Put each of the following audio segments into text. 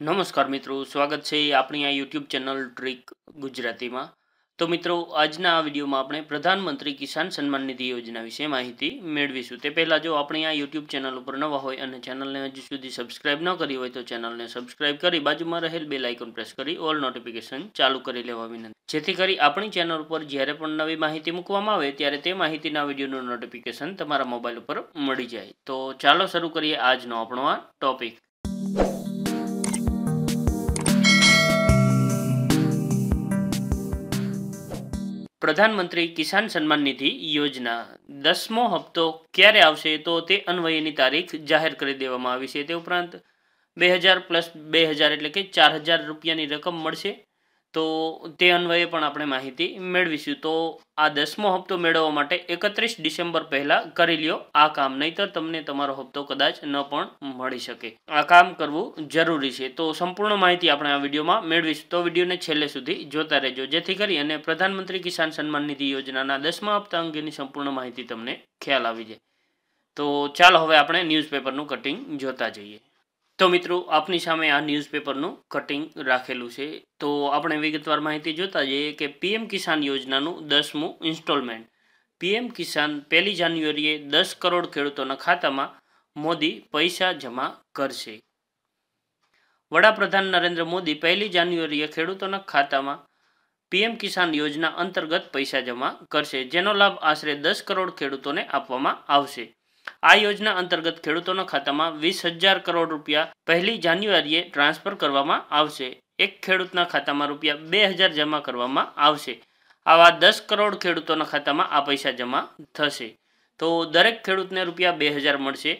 નમસ્કાર મિત્રો, સ્વાગત છે આપણી આ યુટ્યુબ ચેનલ ટ્રીક ગુજરાતીમાં. તો મિત્રો, આજના આ વિડીયોમાં આપણે પ્રધાનમંત્રી કિસાન સન્માન નિધિ યોજના વિશે માહિતી મેળવીશું. તે પહેલાં જો આપણી આ યુટ્યુબ ચેનલ ઉપર નવા હોય અને ચેનલને હજુ સુધી સબસ્ક્રાઇબ ન કરી હોય તો ચેનલને સબસ્ક્રાઇબ કરી બાજુમાં રહેલ બે લાઇકોન પ્રેસ કરી ઓલ નોટિફિકેશન ચાલુ કરી લેવા વિનંતી. જેથી કરી આપણી ચેનલ ઉપર જ્યારે પણ નવી માહિતી મૂકવામાં આવે ત્યારે તે માહિતીના વિડીયોનું નોટિફિકેશન તમારા મોબાઈલ ઉપર મળી જાય. તો ચાલો શરૂ કરીએ આજનો આપણો આ ટોપિક. પ્રધાનમંત્રી કિસાન સન્માન નિધિ યોજના. દસમો હપ્તો ક્યારે આવશે તો તે અન્વયની તારીખ જાહેર કરી દેવામાં આવી છે. તે ઉપરાંત બે હજાર પ્લસ બે હજાર એટલે કે ચાર હજાર રૂપિયાની રકમ મળશે. તો તે અન્વયે પણ આપણે માહિતી મેળવીશું. તો આ દસમો હપ્તો મેળવવા માટે એકત્રીસ ડિસેમ્બર પહેલાં કરી લ્યો. આ કામ નહીતર તમને તમારો હપ્તો કદાચ ન પણ મળી શકે. આ કામ કરવું જરૂરી છે. તો સંપૂર્ણ માહિતી આપણે આ વિડીયોમાં મેળવીશું. તો વિડીયોને છેલ્લે સુધી જોતા રહેજો. જેથી કરી અને પ્રધાનમંત્રી કિસાન સન્માન નિધિ યોજનાના દસમા હપ્તા અંગેની સંપૂર્ણ માહિતી તમને ખ્યાલ આવી જાય. તો ચાલો હવે આપણે ન્યૂઝપેપરનું કટિંગ જોતા જઈએ. તો મિત્રો, આપની સામે આ ન્યૂઝપેપરનું કટિંગ રાખેલું છે. તો આપણે વિગતવાર માહિતી જોતા જઈએ કે પીએમ કિસાન યોજનાનું દસમું ઇન્સ્ટોલમેન્ટ પીએમ કિસાન પહેલી જાન્યુઆરીએ દસ કરોડ ખેડૂતોના ખાતામાં મોદી પૈસા જમા કરશે. વડાપ્રધાન નરેન્દ્ર મોદી પહેલી જાન્યુઆરીએ ખેડૂતોના ખાતામાં પીએમ કિસાન યોજના અંતર્ગત પૈસા જમા કરશે, જેનો લાભ આશરે દસ કરોડ ખેડૂતોને આપવામાં આવશે. આ યોજના અંતર્ગત ખેડૂતોના ખાતામાં વીસ હજાર કરોડ રૂપિયા પહેલી જાન્યુઆરીએ ટ્રાન્સફર કરવામાં આવશે. એક ખેડૂતના ખાતામાં રૂપિયા બે હજાર જમા કરવામાં આવશે. આવા દસ કરોડ ખેડૂતોના ખાતામાં આ પૈસા જમા થશે. તો દરેક ખેડૂતને રૂપિયા બે હજાર મળશે.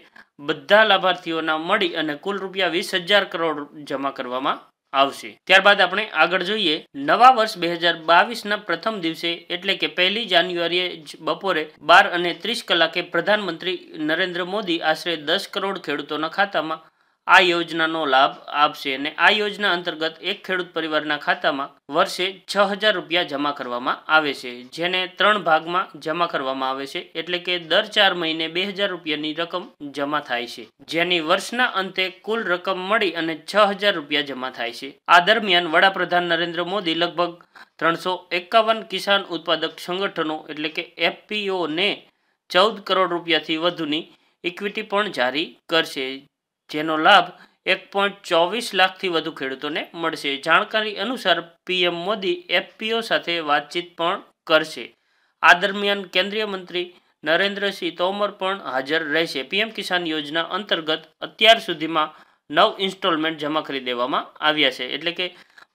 બધા લાભાર્થીઓના મળી અને કુલ રૂપિયા વીસ હજાર કરોડ જમા કરવામાં આવશે. ત્યારબાદ આપણે આગળ જોઈએ. નવા વર્ષ બે હજાર બાવીસના પ્રથમ દિવસે, એટલે કે પહેલી જાન્યુઆરીએ બપોરે બાર અને ત્રીસ કલાકે પ્રધાનમંત્રી નરેન્દ્ર મોદી આશરે દસ કરોડ ખેડૂતોના ખાતામાં આ યોજનાનો લાભ આપશે અને આ યોજના અંતર્ગત એક ખેડૂત પરિવારના ખાતામાં વર્ષે છ હજાર રૂપિયા જમા કરવામાં આવે છે, જેને ત્રણ ભાગમાં જમા કરવામાં આવે છે. એટલે કે દર ચાર મહિને બે હજાર રૂપિયાની રકમ જમા થાય છે, જેની વર્ષના અંતે કુલ રકમ મળી અને છ હજાર રૂપિયા જમા થાય છે. આ દરમિયાન વડાપ્રધાન નરેન્દ્ર મોદી લગભગ ત્રણસો એકાવન કિસાન ઉત્પાદક સંગઠનો એટલે કે એફપીઓને ચૌદ કરોડ રૂપિયાથી વધુની ઇક્વિટી પણ જારી કરશે. જેનો લાભ એક પોઈન્ટ ચોવીસ લાખથી વધુ ખેડૂતોને મળશે. જાણકારી અનુસાર પીએમ મોદી એફપીઓ સાથે વાતચીત પણ કરશે. આ દરમિયાન કેન્દ્રીય મંત્રી નરેન્દ્રસિંહ તોમર પણ હાજર રહેશે. પીએમ કિસાન યોજના અંતર્ગત અત્યાર સુધીમાં નવ ઇન્સ્ટોલમેન્ટ જમા કરી દેવામાં આવ્યા છે. એટલે કે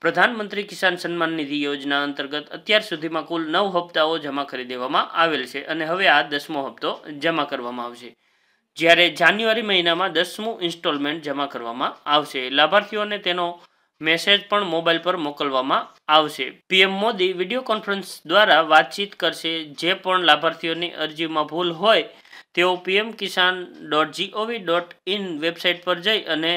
પ્રધાનમંત્રી કિસાન સન્માન નિધિ યોજના અંતર્ગત અત્યાર સુધીમાં કુલ નવ હપ્તાઓ જમા કરી દેવામાં આવેલ છે અને હવે આ દસમો હપ્તો જમા કરવામાં આવશે. જ્યારે જાન્યુઆરી મહિનામાં દસમું ઇન્સ્ટોલમેન્ટ જમા કરવામાં આવશે. લાભાર્થીઓને તેનો મેસેજ પણ મોબાઈલ પર મોકલવામાં આવશે. પીએમ મોદી વીડિયો કોન્ફરન્સ દ્વારા વાતચીત કરશે. જે પણ લાભાર્થીઓની અરજીમાં ભૂલ હોય તેઓ PM Kisan dot GOV dot in website પર જઈ અને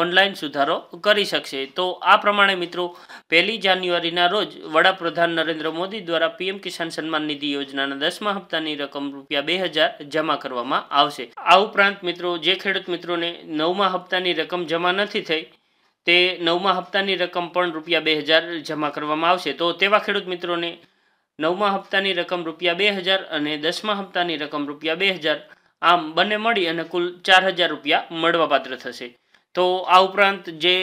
ઓનલાઈન સુધારો કરી શકશે. તો આ પ્રમાણે મિત્રો, પહેલી જાન્યુઆરીના રોજ વડાપ્રધાન નરેન્દ્ર મોદી દ્વારા પીએમ કિસાન સન્માન નિધિ યોજનાના દસમા હપ્તાની રકમ રૂપિયા બે હજાર જમા કરવામાં આવશે. આ ઉપરાંત મિત્રો, જે ખેડૂત મિત્રોને નવમા હપ્તાની રકમ જમા નથી થઈ, તે નવમા હપ્તાની રકમ પણ રૂપિયા બે હજાર જમા કરવામાં આવશે. તો તેવા ખેડૂત મિત્રોને નવમા હપ્તાની રકમ રૂપિયા બે હજાર અને દસમા હપ્તાની રકમ રૂપિયા બે હજાર આમ બંને મળી અને કુલ ચાર હજાર રૂપિયા મળવાપાત્ર થશે. તો આ ઉપરાંત જે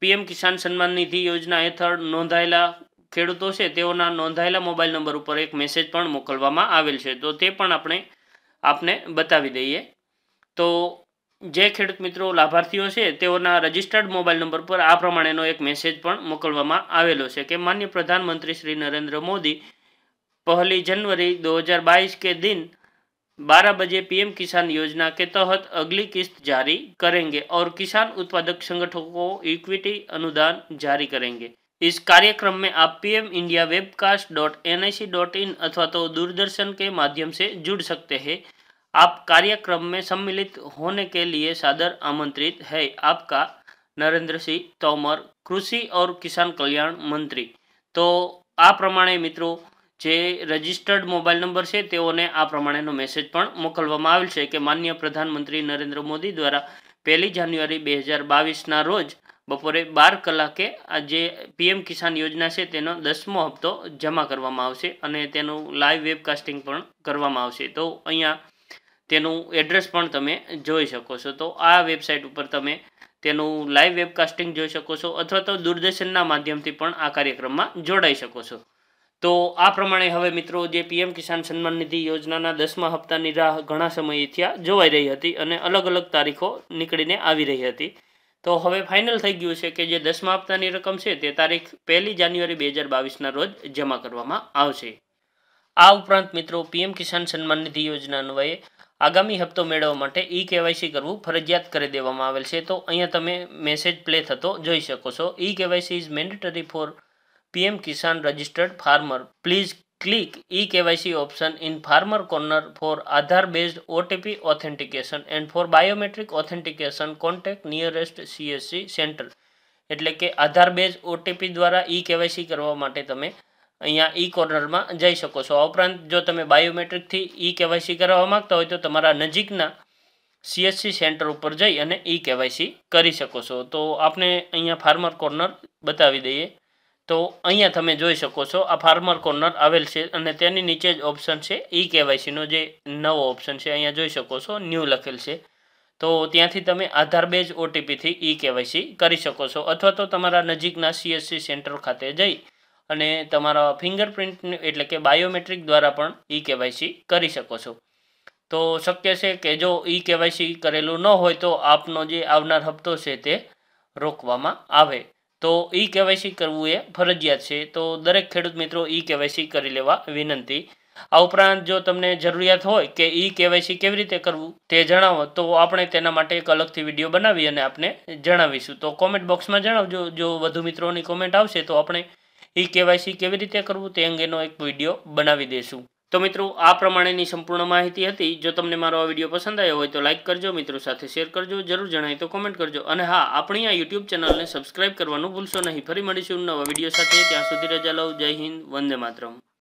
પીએમ કિસાન સન્માન નિધિ યોજના હેઠળ નોંધાયેલા ખેડૂતો છે, તેઓના નોંધાયેલા મોબાઈલ નંબર ઉપર એક મેસેજ પણ મોકલવામાં આવેલ છે. તો તે પણ આપણે આપને બતાવી દઈએ. તો જે ખેડૂત મિત્રો લાભાર્થીઓ છે, તેઓના રજિસ્ટર્ડ મોબાઈલ નંબર પર આ પ્રમાણેનો એક મેસેજ પણ મોકલવામાં આવેલો છે કે માન્ય પ્રધાનમંત્રી શ્રી નરેન્દ્ર મોદી પહેલી જનવરી દો હજાર બાવીસ કે દિન 12 बजे पीएम किसान योजना के तहत अगली किस्त जारी करेंगे और किसान उत्पादक संगठनों को इक्विटी अनुदान जारी करेंगे। इस कार्यक्रम में आप PM India webcast dot N I C dot in अथवा तो दूरदर्शन के माध्यम से जुड़ सकते हैं। आप कार्यक्रम में सम्मिलित होने के लिए सादर आमंत्रित है आपका नरेंद्र सिंह तोमर, कृषि और किसान कल्याण मंत्री। तो आ प्रमाणे मित्रों જે રજિસ્ટર્ડ મોબાઈલ નંબર છે, તેઓને આ પ્રમાણેનો મેસેજ પણ મોકલવામાં આવેલ છે કે માન્ય પ્રધાનમંત્રી નરેન્દ્ર મોદી દ્વારા પહેલી જાન્યુઆરી બે હજાર બાવીસના રોજ બપોરે બાર કલાકે આ જે પીએમ કિસાન યોજના છે, તેનો દસમો હપ્તો જમા કરવામાં આવશે અને તેનું લાઈવ વેબકાસ્ટિંગ પણ કરવામાં આવશે. તો અહીંયા તેનું એડ્રેસ પણ તમે જોઈ શકો છો. તો આ વેબસાઇટ ઉપર તમે તેનું લાઈવ વેબકાસ્ટિંગ જોઈ શકો છો અથવા તો દૂરદર્શનના માધ્યમથી પણ આ કાર્યક્રમમાં જોડાઈ શકો છો. તો આ પ્રમાણે હવે મિત્રો જે પીએમ કિસાન સન્માન નિધિ યોજનાના દસમા હપ્તાની રાહ ઘણા સમયથી આ જોવાઈ રહી હતી અને અલગ અલગ તારીખો નીકળીને આવી રહી હતી. તો હવે ફાઇનલ થઈ ગયું છે કે જે દસમા હપ્તાની રકમ છે તે તારીખ પહેલી જાન્યુઆરી બે હજાર બાવીસના રોજ જમા કરવામાં આવશે. આ ઉપરાંત મિત્રો પીએમ કિસાન સન્માન નિધિ યોજના અન્વયે આગામી હપ્તો મેળવવા માટે ઈ કેવાયસી કરવું ફરજિયાત કરી દેવામાં આવેલ છે. તો અહીંયા તમે મેસેજ પ્લે થતો જોઈ શકો છો. E KYC is mandatory for PM Kisan registered farmer. Please click E KYC option in farmer corner for Aadhaar based OTP authentication and for biometric authentication contact nearest CSC centre. એટલે કે આધાર base OTP દ્વારા e KYC કરવા માટે તમે અહીંયા ઈ કોર્નરમાં જઈ શકો છો. આ ઉપરાંત જો તમે બાયોમેટ્રિકથી ઈ કેવાયસી કરાવવા માંગતા હોય તો તમારા નજીકના સીએસસી સેન્ટર ઉપર જઈ અને ઈ કેવાયસી કરી શકો છો. તો આપણે અહીંયા ફાર્મર કોર્નર બતાવી દઈએ. તો અહીંયા તમે જોઈ શકો છો, આ ફાર્મર કોર્નર આવેલ છે અને તેની નીચે જ ઓપ્શન છે, ઈ કેવાયસીનો જે નવો ઓપ્શન છે, અહીંયા જોઈ શકો છો ન્યૂ લખેલ છે. તો ત્યાંથી તમે આધાર બેઝ ઓટીપીથી ઈ કેવાયસી કરી શકો છો, અથવા તો તમારા નજીકના સીએસસી સેન્ટર ખાતે જઈ અને તમારા ફિંગરપ્રિન્ટ એટલે કે બાયોમેટ્રિક દ્વારા પણ ઈ કેવાયસી કરી શકો છો. તો શક્ય છે કે જો ઈ કેવાયસી કરેલું ન હોય તો આપનો જે આવનાર હપ્તો છે તે રોકવામાં આવે. તો ઈ કેવાયસી કરવું એ ફરજિયાત છે. તો દરેક ખેડૂત મિત્રો ઈ કેવાયસી કરી લેવા વિનંતી. આ ઉપરાંત જો તમને જરૂરિયાત હોય કે ઈ કેવાયસી કેવી રીતે કરવું તે જણાવો, તો આપણે તેના માટે એક અલગથી વીડિયો બનાવી અને આપને જણાવીશું. તો કોમેન્ટ બોક્સમાં જણાવજો. જો વધુ મિત્રોની કોમેન્ટ આવશે તો આપણે ઈ કેવાયસી કેવી રીતે કરવું તે અંગેનો એક વીડિયો બનાવી દઈશું તો મિત્રો, આ પ્રમાણેની સંપૂર્ણ માહિતી હતી. જો તમને મારો આ વીડિયો પસંદ આવ્યો હોય તો લાઇક કરજો, મિત્રો સાથે શેર કરજો, જરૂર જણાય તો કોમેન્ટ કરજો. અને હા, આપણી આ યુટ્યુબ ચેનલને સબસ્ક્રાઇબ કરવાનું ભૂલશો નહીં. ફરી મળીશું નવા વીડિયો સાથે. ત્યાં સુધી રજા લઉં જય હિન્દ. વંદે માતરમ.